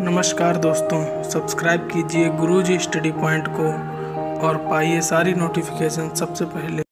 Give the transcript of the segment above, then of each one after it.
नमस्कार दोस्तों सब्सक्राइब कीजिए गुरुजी स्टडी पॉइंट को और पाइए सारी नोटिफिकेशन सबसे पहले।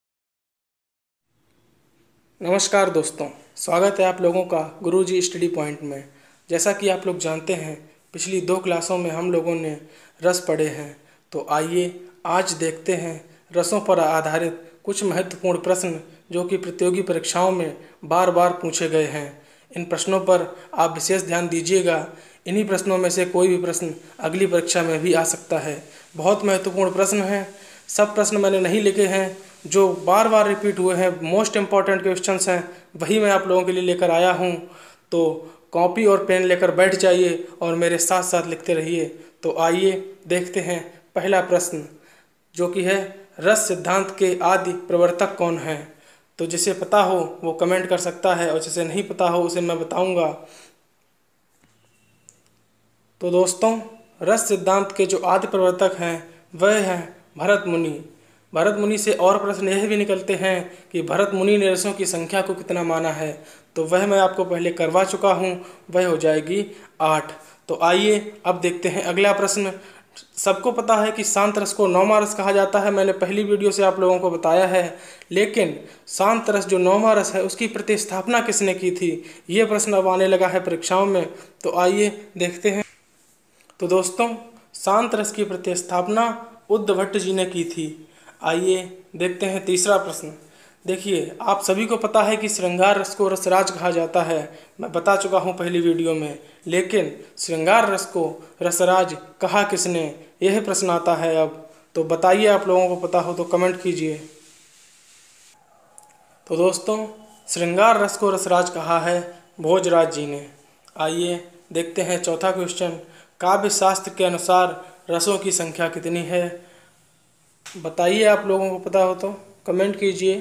नमस्कार दोस्तों, स्वागत है आप लोगों का गुरुजी स्टडी पॉइंट में। जैसा कि आप लोग जानते हैं, पिछली दो क्लासों में हम लोगों ने रस पढ़े हैं। तो आइए आज देखते हैं रसों पर आधारित कुछ महत्वपूर्ण प्रश्न जो कि प्रतियोगी परीक्षाओं में बार बार पूछे गए हैं। इन प्रश्नों पर आप विशेष ध्यान दीजिएगा। इन्हीं प्रश्नों में से कोई भी प्रश्न अगली परीक्षा में भी आ सकता है। बहुत महत्वपूर्ण प्रश्न हैं। सब प्रश्न मैंने नहीं लिखे हैं। जो बार बार रिपीट हुए हैं मोस्ट इंपॉर्टेंट क्वेश्चन हैं, वही मैं आप लोगों के लिए लेकर आया हूँ। तो कॉपी और पेन लेकर बैठ जाइए और मेरे साथ साथ लिखते रहिए। तो आइए देखते हैं पहला प्रश्न, जो कि है, रस सिद्धांत के आदि प्रवर्तक कौन हैं? तो जिसे पता हो, वो कमेंट कर सकता है और जिसे नहीं पता हो, उसे मैं बताऊँगा। तो दोस्तों, रस सिद्धांत के जो आदि प्रवर्तक हैं, वह हैं भरत मुनि। भरत मुनि से और प्रश्न यह भी निकलते हैं कि भरत मुनि ने रसों की संख्या को कितना माना है। तो वह मैं आपको पहले करवा चुका हूँ, वह हो जाएगी आठ। तो आइए अब देखते हैं अगला प्रश्न। सबको पता है कि शांत रस को नौमा रस कहा जाता है, मैंने पहली वीडियो से आप लोगों को बताया है। लेकिन शांत रस जो नौमा रस है, उसकी प्रतिस्थापना किसने की थी? ये प्रश्न अब आने लगा है परीक्षाओं में। तो आइए देखते हैं। तो दोस्तों, शांत रस की प्रतिस्थापना उद्ध भट्ट जी ने की थी। आइए देखते हैं तीसरा प्रश्न। देखिए, आप सभी को पता है कि श्रृंगार रस को रसराज कहा जाता है। मैं बता चुका हूँ पहली वीडियो में। लेकिन श्रृंगार रस को रसराज कहा किसने? यह प्रश्न आता है अब। तो बताइए आप लोगों को पता हो तो कमेंट कीजिए। तो दोस्तों, श्रृंगार रस को रसराज कहा है भोजराज जी ने। आइए देखते हैं चौथा क्वेश्चन। काव्य शास्त्र के अनुसार रसों की संख्या कितनी है? बताइए आप लोगों को पता हो तो कमेंट कीजिए।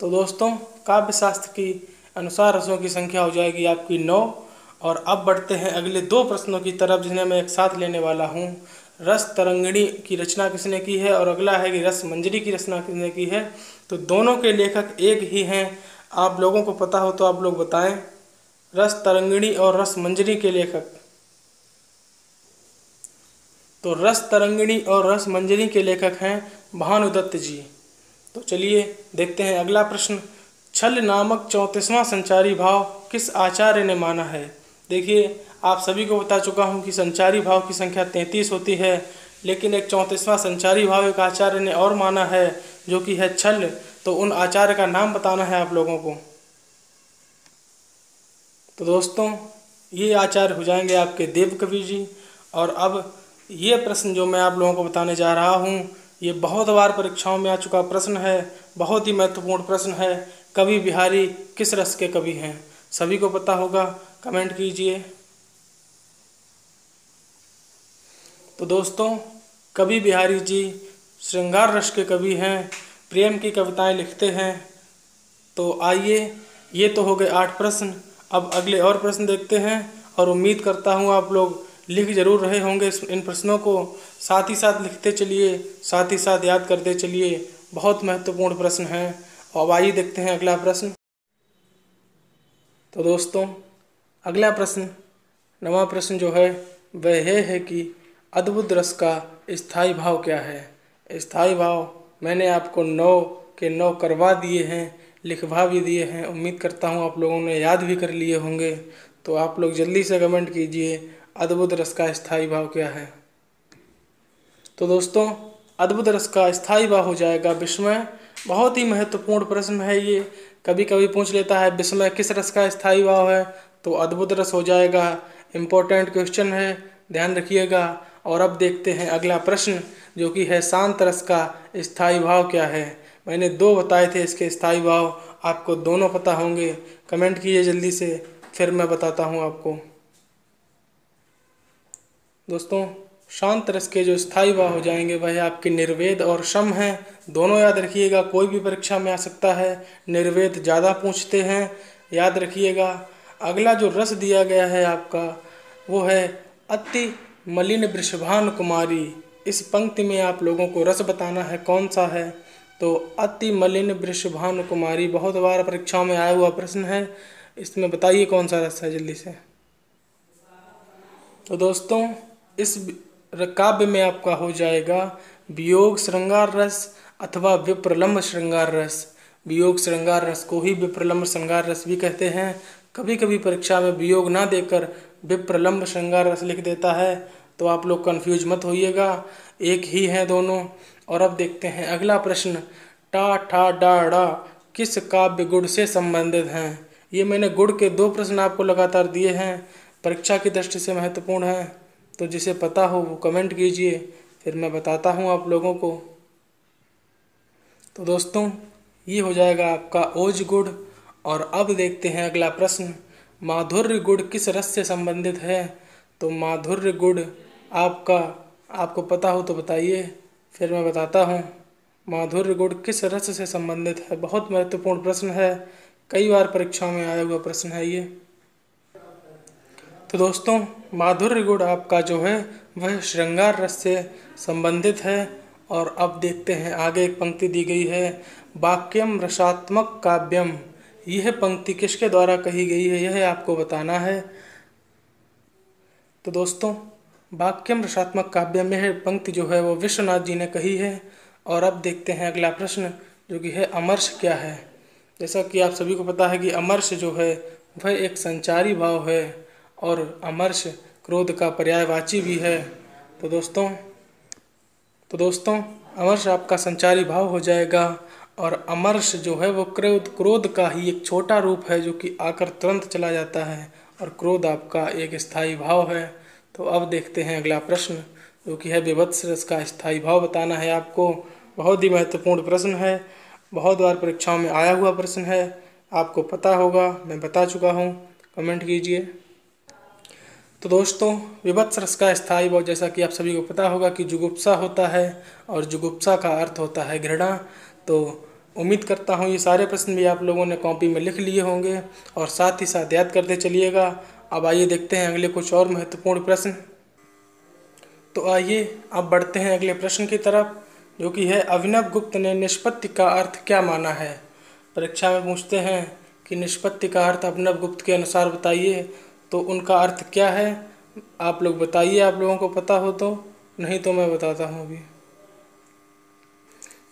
तो दोस्तों काव्य शास्त्र की अनुसार रसों की संख्या हो जाएगी आपकी नौ। और अब बढ़ते हैं अगले दो प्रश्नों की तरफ़, जिन्हें मैं एक साथ लेने वाला हूँ। रस तरंगिणी की रचना किसने की है? और अगला है कि रस मंजरी की रचना किसने की है? तो दोनों के लेखक एक ही हैं। आप लोगों को पता हो तो आप लोग बताएँ। रस तरंगिणी और रस मंजरी के लेखक। तो रस तरंगिणी और रस मंजरी के लेखक हैं भानुदत्त जी। तो चलिए देखते हैं अगला प्रश्न। छल नामक चौंतीसवां संचारी भाव किस आचार्य ने माना है? देखिए, आप सभी को बता चुका हूँ कि संचारी भाव की संख्या तैंतीस होती है, लेकिन एक चौंतीसवां संचारी भाव एक आचार्य ने और माना है, जो कि है छल। तो उन आचार्य का नाम बताना है आप लोगों को। तो दोस्तों, ये आचार्य हो जाएँगे आपके देव कवि जी। और अब ये प्रश्न जो मैं आप लोगों को बताने जा रहा हूँ, ये बहुत बार परीक्षाओं में आ चुका प्रश्न है, बहुत ही महत्वपूर्ण प्रश्न है। कवि बिहारी किस रस के कवि हैं? सभी को पता होगा, कमेंट कीजिए। तो दोस्तों, कवि बिहारी जी श्रृंगार रस के कवि हैं, प्रेम की कविताएँ लिखते हैं। तो आइए, ये तो हो गए आठ प्रश्न। अब अगले और प्रश्न देखते हैं और उम्मीद करता हूँ आप लोग लिख ज़रूर रहे होंगे इन प्रश्नों को। साथ ही साथ लिखते चलिए, साथ ही साथ याद करते चलिए। बहुत महत्वपूर्ण प्रश्न हैं। अब आइए देखते हैं अगला प्रश्न। तो दोस्तों, अगला प्रश्न, नवा प्रश्न जो है, वह यह है कि अद्भुत रस का स्थायी भाव क्या है? स्थायी भाव मैंने आपको नौ के नौ करवा दिए हैं। लिखवा भी दिए हैं। उम्मीद करता हूँ आप लोगों ने याद भी कर लिए होंगे। तो आप लोग जल्दी से कमेंट कीजिए, अद्भुत रस का स्थायी भाव क्या है? तो दोस्तों, अद्भुत रस का स्थायी भाव हो जाएगा विस्मय। बहुत ही महत्वपूर्ण प्रश्न है ये। कभी कभी पूछ लेता है, विस्मय किस रस का स्थायी भाव है? तो अद्भुत रस हो जाएगा। इम्पोर्टेंट क्वेश्चन है, ध्यान रखिएगा। और अब देखते हैं अगला प्रश्न, जो कि है शांत रस का स्थायी भाव क्या है? मैंने दो बताए थे इसके स्थायी भाव, आपको दोनों पता होंगे। कमेंट कीजिए जल्दी से, फिर मैं बताता हूँ आपको। दोस्तों, शांत रस के जो स्थायी भाव हो जाएँगे, वह आपके निर्वेद और शम हैं। दोनों याद रखिएगा, कोई भी परीक्षा में आ सकता है। निर्वेद ज़्यादा पूछते हैं, याद रखिएगा। अगला जो रस दिया गया है आपका, वो है अति मलिन वृषभान कुमारी इस पंक्ति में आप लोगों को रस बताना है, कौन सा है? तो अति मलिन वृषभानु कुमारी बहुत बार परीक्षाओं में आया हुआ प्रश्न है। इसमें बताइए कौन सा रस है जल्दी से। तो दोस्तों, इस काव्य में आपका हो जाएगा वियोग श्रृंगार रस अथवा विप्रलम्ब श्रृंगार रस। वियोग श्रृंगार रस को ही विप्रलम्ब श्रृंगार रस भी कहते हैं। कभी कभी परीक्षा में वियोग ना देकर विप्रलम्ब श्रृंगार रस लिख देता है। तो आप लोग कंफ्यूज मत होइएगा। एक ही है दोनों। और अब देखते हैं अगला प्रश्न। टा, ठा, डा डा किस काव्य गुण से संबंधित हैं? ये मैंने गुड़ के दो प्रश्न आपको लगातार दिए हैं। परीक्षा की दृष्टि से महत्वपूर्ण है। तो जिसे पता हो वो कमेंट कीजिए। फिर मैं बताता हूँ आप लोगों को। तो दोस्तों, ये हो जाएगा आपका ओज गुड़ और अब देखते हैं अगला प्रश्न। माधुर्य गुड़ किस रस से संबंधित है? तो माधुर्य गुड़ आपका, आपको पता हो तो बताइए। फिर मैं बताता हूँ, माधुर्य गुड़ किस रस से संबंधित है? बहुत महत्वपूर्ण प्रश्न है। कई बार परीक्षाओं में आया हुआ प्रश्न है ये। तो दोस्तों, माधुर्य गुड़ आपका जो है, वह श्रृंगार रस से संबंधित है। और अब देखते हैं, आगे एक पंक्ति दी गई है, वाक्यम रसात्मक काव्यम। यह पंक्ति किसके द्वारा कही गई है, यह आपको बताना है। तो दोस्तों वाक्यम रसात्मक काव्य में है। पंक्ति जो है वो विश्वनाथ जी ने कही है। और अब देखते हैं अगला प्रश्न, जो कि है अमर्ष क्या है? जैसा कि आप सभी को पता है कि अमर्ष जो है, वह एक संचारी भाव है। और अमर्ष क्रोध का पर्यायवाची भी है। तो दोस्तों तो दोस्तों, अमर्ष आपका संचारी भाव हो जाएगा। और अमर्ष जो है वो क्रोध क्रोध का ही एक छोटा रूप है, जो कि आकर तुरंत चला जाता है। और क्रोध आपका एक स्थायी भाव है। तो अब देखते हैं अगला प्रश्न, जो कि है विभत्स रस का स्थायी भाव बताना है आपको। बहुत ही महत्वपूर्ण प्रश्न है, बहुत बार परीक्षाओं में आया हुआ प्रश्न है, आपको पता होगा, मैं बता चुका हूँ, कमेंट कीजिए। तो दोस्तों, विभत्स रस का स्थायी भाव, जैसा कि आप सभी को पता होगा कि जुगुप्सा होता है, और जुगुप्सा का अर्थ होता है घृणा। तो उम्मीद करता हूँ ये सारे प्रश्न भी आप लोगों ने कॉपी में लिख लिए होंगे, और साथ ही साथ याद करते चलिएगा। अब आइए देखते हैं अगले कुछ और महत्वपूर्ण प्रश्न। तो आइए अब बढ़ते हैं अगले प्रश्न की तरफ़, जो कि है, अभिनव गुप्त ने निष्पत्ति का अर्थ क्या माना है? परीक्षा में पूछते हैं कि निष्पत्ति का अर्थ अभिनव गुप्त के अनुसार बताइए तो उनका अर्थ क्या है? आप लोग बताइए, आप लोगों को पता हो तो नहीं तो मैं बताता हूँ अभी।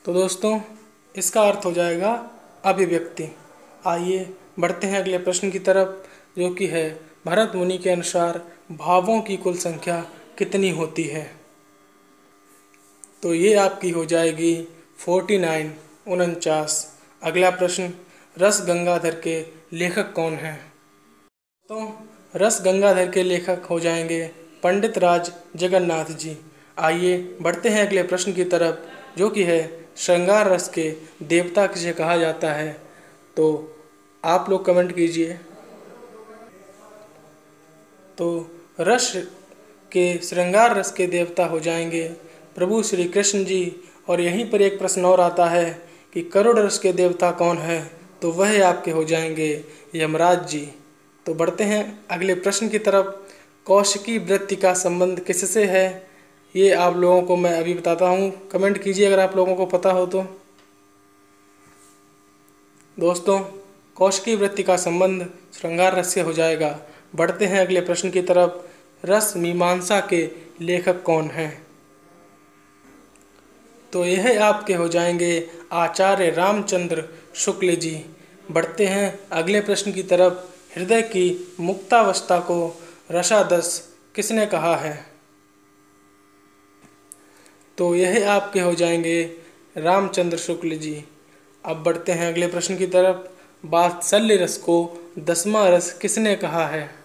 तो दोस्तों, इसका अर्थ हो जाएगा अभिव्यक्ति। आइए बढ़ते हैं अगले प्रश्न की तरफ़, जो कि है भरत मुनि के अनुसार भावों की कुल संख्या कितनी होती है? तो ये आपकी हो जाएगी फोर्टी नाइन, उनचास। अगला प्रश्न, रस गंगाधर के लेखक कौन हैं? तो रस गंगाधर के लेखक हो जाएँगे पंडित राज जगन्नाथ जी। आइए बढ़ते हैं अगले प्रश्न की तरफ़, जो कि है श्रृंगार रस के देवता किसे कहा जाता है? तो आप लोग कमेंट कीजिए। तो रस के, श्रृंगार रस के देवता हो जाएँगे। प्रभु श्री कृष्ण जी, और यहीं पर एक प्रश्न और आता है कि करोड़ रस के देवता कौन है? तो वह आपके हो जाएँगे यमराज जी। तो बढ़ते हैं अगले प्रश्न की तरफ़। कौशिकी वृत्ति का संबंध किससे है? ये आप लोगों को मैं अभी बताता हूँ। कमेंट कीजिए अगर आप लोगों को पता हो तो। दोस्तों, कौशिकी वृत्ति का संबंध श्रृंगार रस से हो जाएगा। बढ़ते हैं अगले प्रश्न की तरफ़। रस मीमांसा के लेखक कौन हैं? तो यह आपके हो जाएँगे आचार्य रामचंद्र शुक्ल जी। बढ़ते हैं अगले प्रश्न की तरफ़। हृदय की मुक्तावस्था को रसादस किसने कहा है? तो यह आपके हो जाएँगे रामचंद्र शुक्ल जी। अब बढ़ते हैं अगले प्रश्न की तरफ़। बात्सल्य रस को दसवा रस किसने कहा है?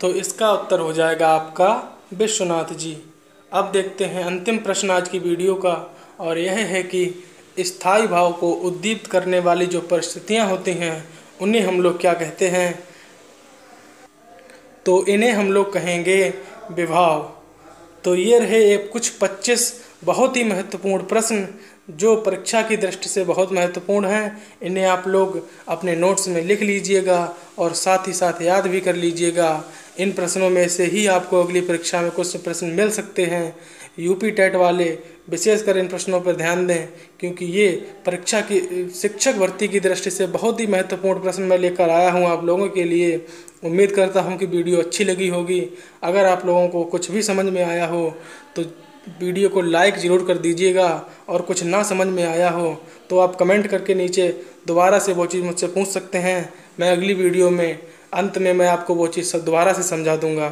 तो इसका उत्तर हो जाएगा आपका विश्वनाथ जी। अब देखते हैं अंतिम प्रश्न आज की वीडियो का, और यह है कि स्थायी भाव को उद्दीप्त करने वाली जो परिस्थितियाँ होती हैं, उन्हें हम लोग क्या कहते हैं? तो इन्हें हम लोग कहेंगे विभाव तो ये रहे एक कुछ 25 बहुत ही महत्वपूर्ण प्रश्न, जो परीक्षा की दृष्टि से बहुत महत्वपूर्ण हैं। इन्हें आप लोग अपने नोट्स में लिख लीजिएगा और साथ ही साथ याद भी कर लीजिएगा। इन प्रश्नों में से ही आपको अगली परीक्षा में कुछ प्रश्न मिल सकते हैं। यूपी टेट वाले विशेषकर इन प्रश्नों पर ध्यान दें, क्योंकि ये परीक्षा की, शिक्षक भर्ती की दृष्टि से बहुत ही महत्वपूर्ण प्रश्न मैं लेकर आया हूँ आप लोगों के लिए। उम्मीद करता हूँ कि वीडियो अच्छी लगी होगी। अगर आप लोगों को कुछ भी समझ में आया हो तो वीडियो को लाइक ज़रूर कर दीजिएगा, और कुछ ना समझ में आया हो तो आप कमेंट करके नीचे दोबारा से वो चीज़ मुझसे पूछ सकते हैं। मैं अगली वीडियो में अंत में मैं आपको वो चीज़ सब दोबारा से समझा दूँगा।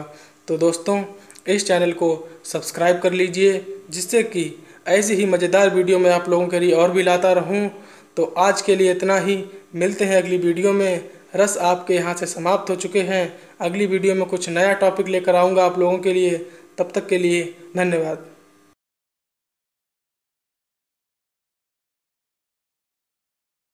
तो दोस्तों, इस चैनल को सब्सक्राइब कर लीजिए, जिससे कि ऐसी ही मज़ेदार वीडियो मैं आप लोगों के लिए और भी लाता रहूँ। तो आज के लिए इतना ही। मिलते हैं अगली वीडियो में। रस आपके यहाँ से समाप्त हो चुके हैं। अगली वीडियो में कुछ नया टॉपिक लेकर आऊँगा आप लोगों के लिए। तब तक के लिए धन्यवाद।